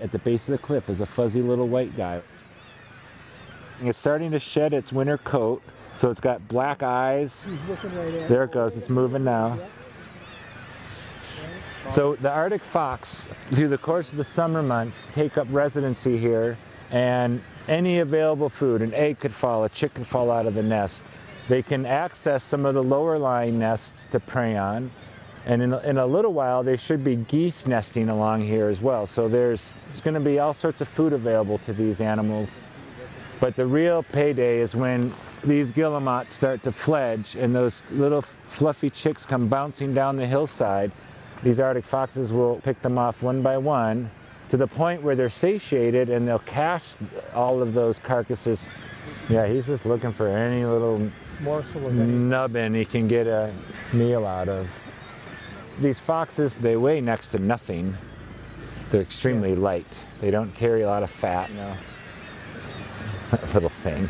at the base of the cliff is a fuzzy little white guy. It's starting to shed its winter coat, so it's got black eyes. Right There it goes, it's moving now. So the Arctic fox, through the course of the summer months, take up residency here, and any available food, an egg could fall, a chick could fall out of the nest. They can access some of the lower lying nests to prey on, and in a, in a little while there should be geese nesting along here as well. So there's, there's going to be all sorts of food available to these animals. But the real payday is when these guillemots start to fledge and those little fluffy chicks come bouncing down the hillside. These Arctic foxes will pick them off one by one to the point where they're satiated and they'll cache all of those carcasses. Yeah, he's just looking for any little morsel of nubbin he can get a meal out of. These foxes, they weigh next to nothing. They're extremely light. They don't carry a lot of fat. No. little thing.